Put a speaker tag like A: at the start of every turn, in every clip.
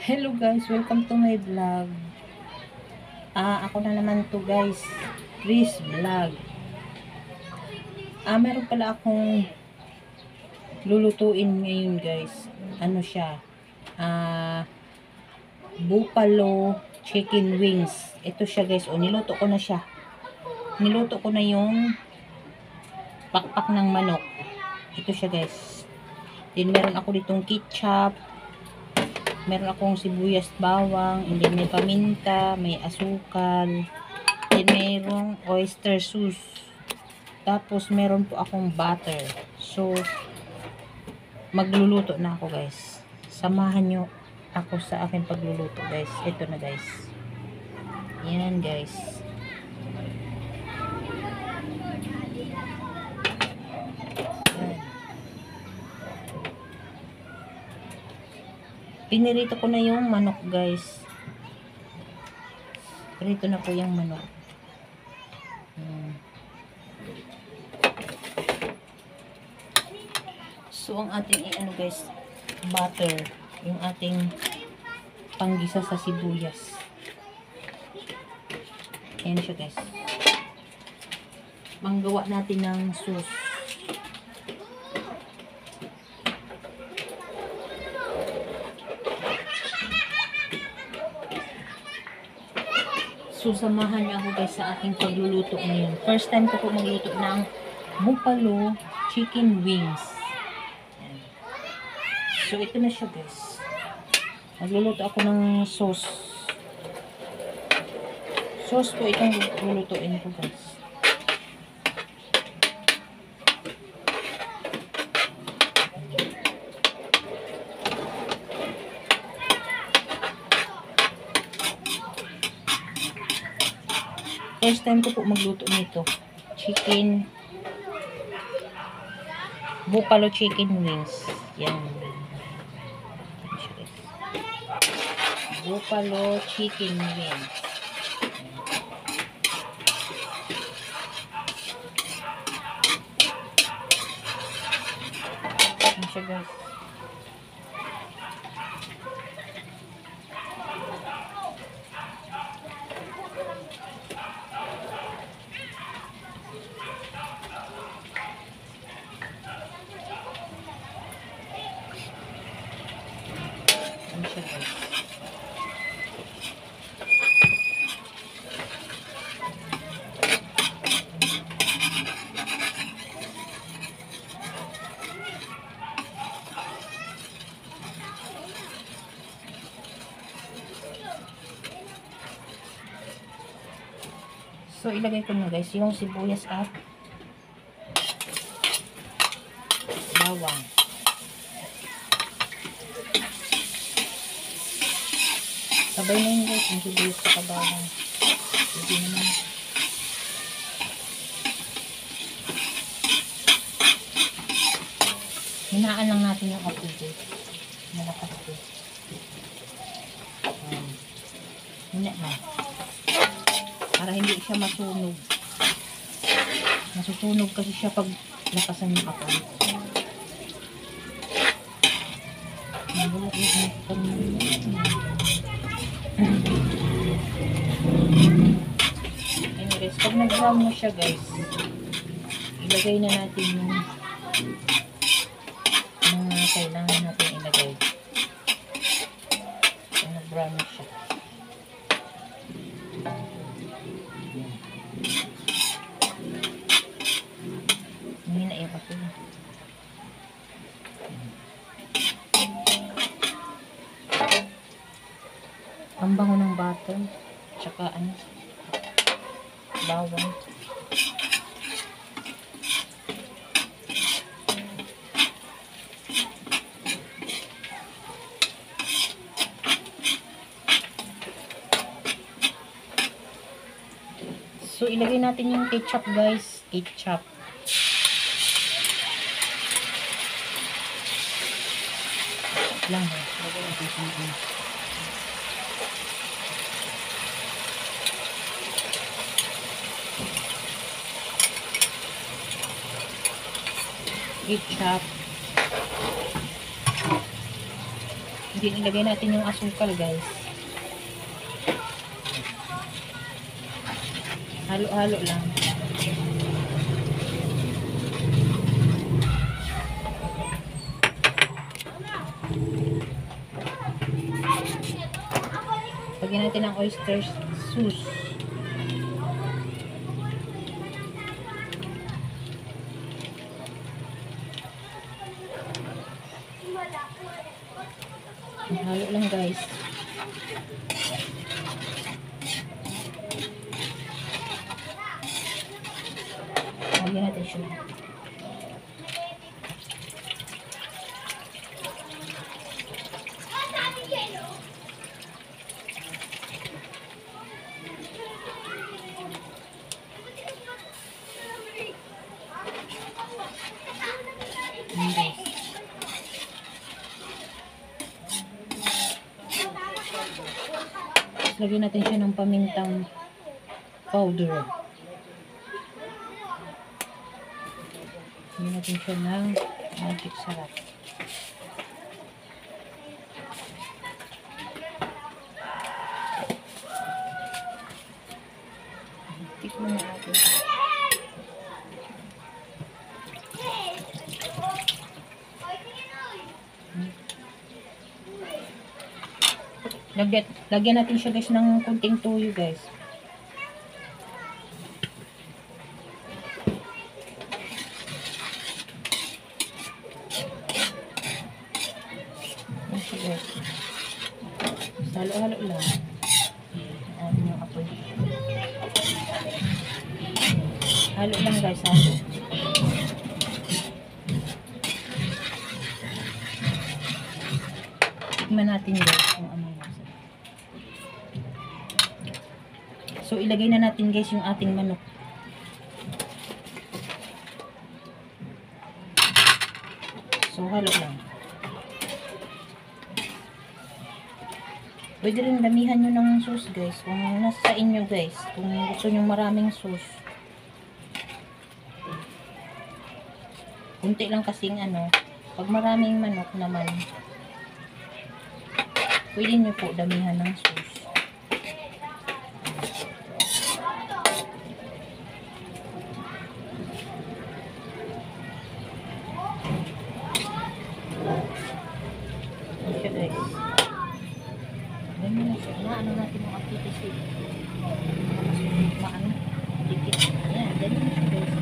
A: Hello guys, welcome to my vlog. Ah, ako na naman to guys. Chris Vlog. Ah, meron pala akong lulutuin ngayon guys. Ano siya? Ah, buffalo chicken wings. Ito siya guys. O, niluto ko na siya. Niluto ko na yung pakpak ng manok. Ito siya guys. Then meron ako ditong ketchup, meron akong sibuyas bawang, and then may paminta, may asukal, then mayroong oyster sauce. Tapos meron po akong butter. So, magluluto na ako guys. Samahan nyo ako sa aking pagluluto guys. Ito na guys. Yan guys. Pinirito ko na yung manok, guys. Prito na po yung manok. Hmm. So, ang ating, eh, ano guys, butter. Yung ating panggisa sa sibuyas. Ayan siya, guys. Manggawa natin ng sauce. Susamahan niyo ako guys sa aking pagluluto ngayon. First time ko po magluto ng buffalo chicken wings. So, ito na siya guys. Magluluto ako ng sauce. Sauce po itong lulutuin ko guys. First time ko po magluto nito. Chicken. Buffalo chicken wings. Yan. Buffalo chicken wings. Yan siya guys. Yan siya guys. So, ilagay ko na guys yung sibuyas at bawang. Sabay na yun guys, yung sibuyas sa kabawang. Hindi naman. Hinaan lang natin yung apoy. Malakas ko. Um, hina na. Para hindi siya masunog. Masusunog kasi siya pag lakasan yung apoy. Anyways, pag nag-brown na siya guys, ilagay na natin yung mga kailangan natin ilagay. Pag nag-brown na siya. Ng butter. Tsaka ano, bawang. So, ilagay natin yung ketchup, guys. Ketchup. Lang. Lagay natin sa ketchup. Hindi nilagay natin yung asukal guys. Halo-halo lang. Lagyan natin ng oyster sauce. Halo lang guys. Lagyan natin siya. Tapos lagyan natin siya ng pamintang powder. Lagyan natin siya ng magic sarap. Tikman natin. Lagyan, lagyan natin siya guys ng kunting tuyo guys. Guys. Halo-halo lang. Ayan yung apoy. Halo lang guys, halo. Tikman natin guys kung ano lasa. So, ilagay na natin guys yung ating manok. So, halo lang. Pwede rin damihan nyo ng sauce guys. Kung nasa sa inyo guys. Kung gusto nyo maraming sauce. Kunti lang kasing ano. Pag maraming manok naman, pwede nyo po damihan ng sauce. Ayan siya guys. Ganyan na siya. Naano natin yung activities eh. Maano? Dikit. Ayan, ganyan na siya guys.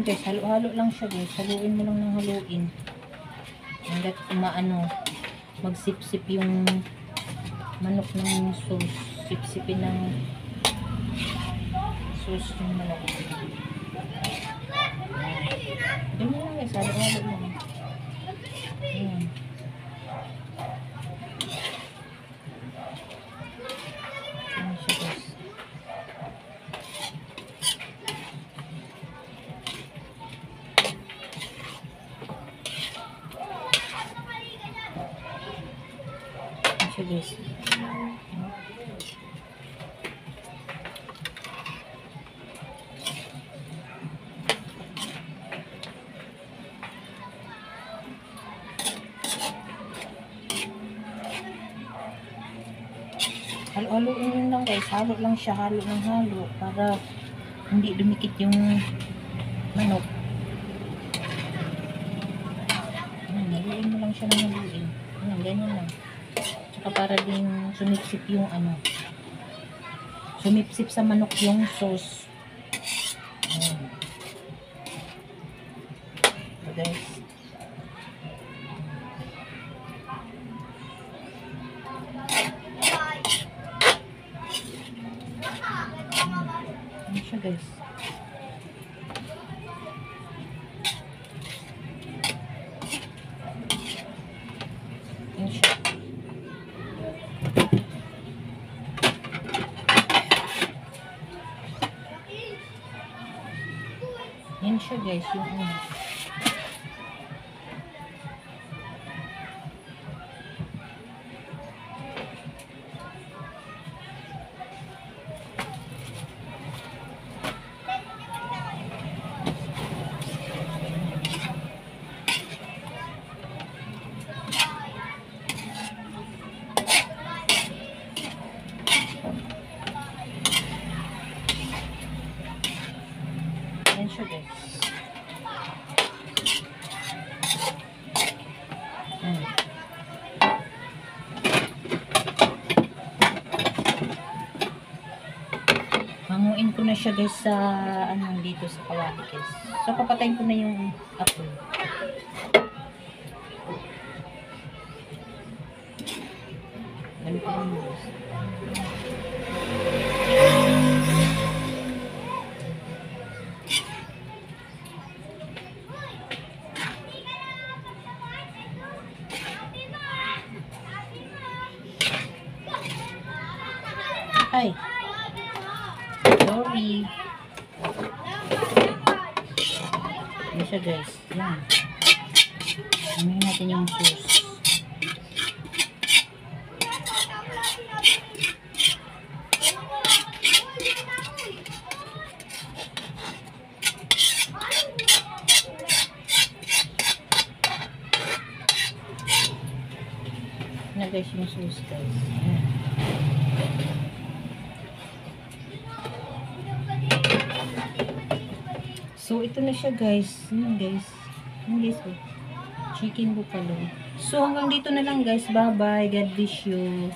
A: Ayan guys, halo-halo lang siya guys. Haluin mo lang ng haluin. Hanggat maano, magsip-sip yung manok ng sauce. Sip-sipin ng sauce yung manok. Ganyan lang guys, halo-halo lang. Yun lang guys. Halo lang siya. Halo ng halo. Para hindi dumikit yung manok. Ayan, haluin mo lang siya ng haluin. Ayan, ganyan lang. Tsaka para din sumipsip yung ano. Sumipsip sa manok yung sauce. Ayan siya guys. Ayan siya. Yan siya guys, yung ano. Siya guys. Mm. Hanguin ko na siya guys sa ano dito sa kawali guys. So papatayin ko na yung apoy. Ay. Sorry. Yan siya guys. Yan. Amin natin yung sauce. Na guys yung sauce guys. Yan. So, ito na siya guys. Yan guys. Yan guys. Oh. Chicken buffalo. So, hanggang dito na lang guys. Bye-bye. God bless you.